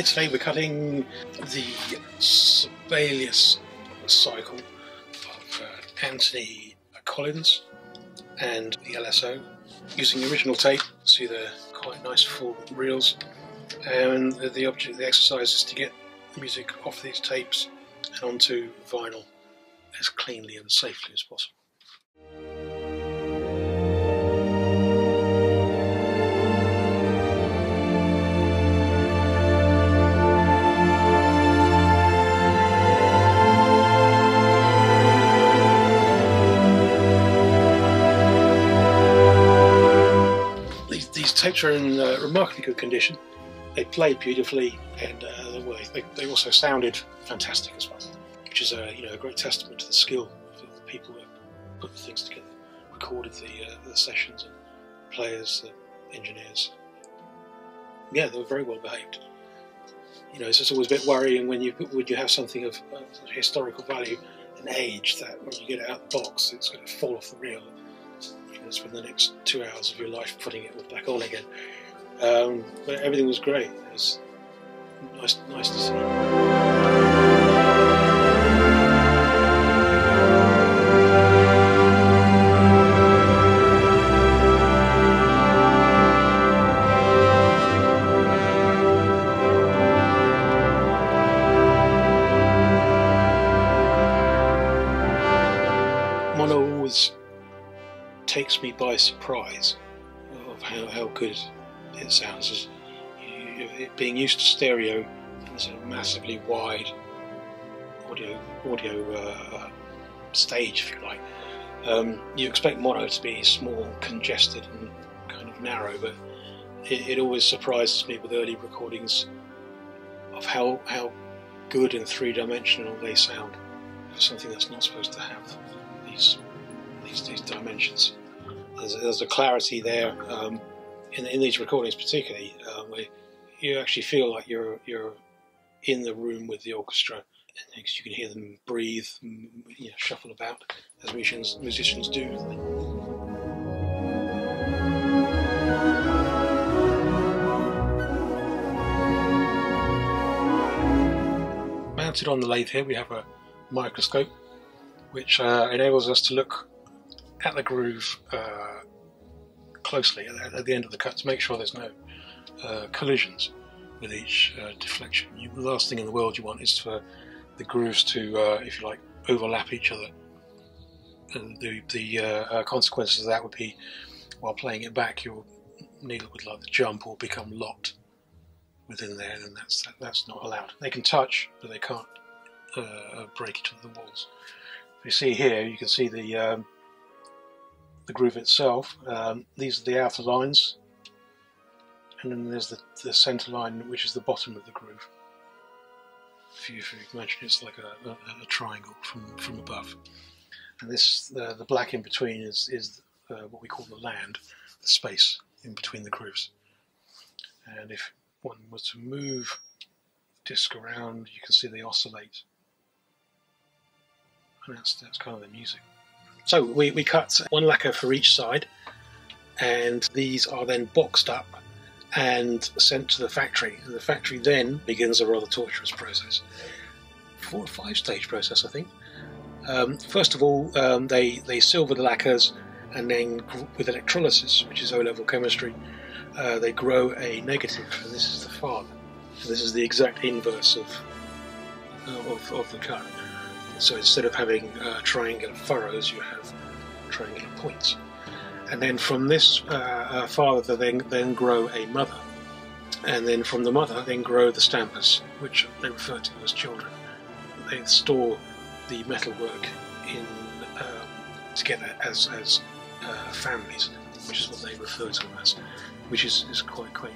Here today we're cutting the Sibelius cycle of uh, Anthony Collins and the LSO using the original tape. See the quite nice full reels, and the, the object, the exercise is to get the music off these tapes and onto vinyl as cleanly and safely as possible. These, tapes are in uh, remarkably good condition. They played beautifully, and uh, they, they also sounded fantastic as well, which is a you know a great testament to the skill of the people who put the things together, recorded the uh, the sessions, and players, the engineers. Yeah, they were very well behaved. You know, it's always a bit worrying when you when you have something of uh, historical value and age that when you get it out of the box, it's going to fall off the reel. To spend the next two hours of your life putting it all back on again. Um, but everything was great. It was nice, nice to see. Takes me by surprise of how, how good it sounds. It being used to stereo, there's a massively wide audio audio uh, stage, if you like. Um, you expect mono to be small, congested, and kind of narrow, but it, it always surprises me with early recordings of how how good and three dimensional they sound for something that's not supposed to have these these, these dimensions. There's, there's a clarity there um, in, in these recordings, particularly um, where you actually feel like you're you're in the room with the orchestra, and you can hear them breathe, you know, shuffle about as musicians musicians do. Mounted on the lathe here, we have a microscope which uh, enables us to look at the groove uh, closely at, the end of the cut to make sure there's no uh, collisions with each uh, deflection. You, the last thing in the world you want is for the grooves to, uh, if you like, overlap each other. And the, the uh, consequences of that would be, while playing it back, your needle would like to jump or become locked within there, and that's that, that's not allowed. They can touch, but they can't break into the walls. If you see here, you can see the um, the groove itself. Um, these are the outer lines, and then there's the, the centre line, which is the bottom of the groove. If you, if you imagine it's like a, a, a, triangle from, from above. And this, the, the black in between is, is uh, what we call the land, the space in between the grooves. And if one was to move the disc around, you can see they oscillate and that's, that's kind of the music. So we, we cut one lacquer for each side, and these are then boxed up and sent to the factory. And the factory then begins a rather torturous process. Four or five stage process, I think. Um, first of all, um, they, they silver the lacquers, and then with electrolysis, which is O level chemistry, uh, they grow a negative, and this is the father. this is the exact inverse of, uh, of, of the cut. So instead of having uh, triangular furrows, you have triangular points. And then from this uh, uh, father, they then, then grow a mother. And then from the mother, then grow the stampers, which they refer to as children. They store the metalwork in um, together as, as uh, families, which is what they refer to as, which is, is quite, quite